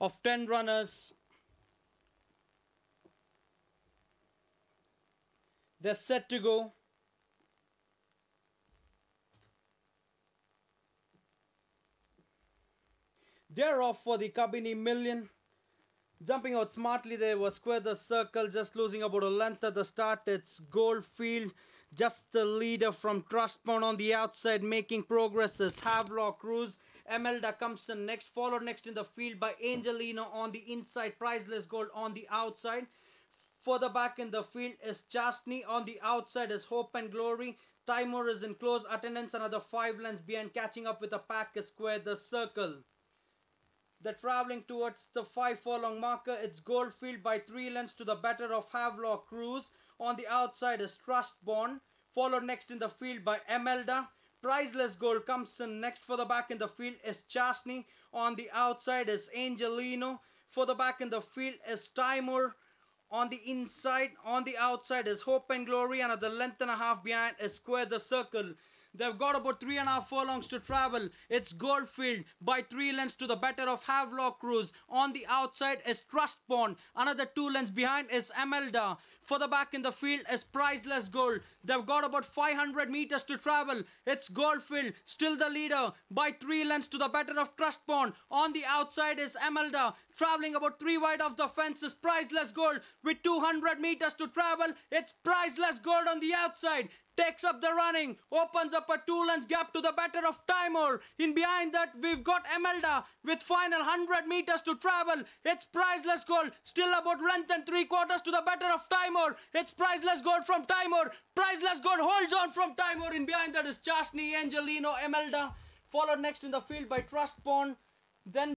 of 10 runners. They're set to go. They're off for the Kabini Million. Jumping out smartly there was Square the Circle, just losing about a length at the start. It's Goldfield, just the leader from Trustbound on the outside, making progress is Havelock Cruz. Emelda comes in next, followed next in the field by Angelino on the inside, Priceless Gold on the outside. Further back in the field is Chastney. On the outside is Hope and Glory. Timur is in close attendance. Another five lengths behind. Catching up with the pack Square the Circle. They're traveling towards the five furlong marker. It's Goldfield by three lengths to the better of Havelock Cruz. On the outside is Trustborn. Followed next in the field by Emelda. Priceless Gold comes in next for the back in the field is Chastney. On the outside is Angelino. For the back in the field is Timur. On the inside, on the outside is Hope and Glory, the length and a half behind is Square the Circle. They've got about three and a half furlongs to travel. It's Goldfield by three lengths to the better of Havelock Cruz. On the outside is Trustborn. Another two lengths behind is Emelda. For the back in the field is Priceless Gold. They've got about 500 meters to travel. It's Goldfield, still the leader by three lengths to the better of Trustborn. On the outside is Emelda. Traveling about three wide of the fence is Priceless Gold with 200 meters to travel. It's Priceless Gold on the outside takes up the running, opens up a two lengths gap to the better of Timur. In behind that, we've got Emelda with final 100 meters to travel. It's priceless gold, still about length and three quarters to the better of Timur. It's priceless gold from Timur. Priceless gold holds on from Timur. In behind that is Chastney, Angelino, Emelda. Followed next in the field by Trustborn. Then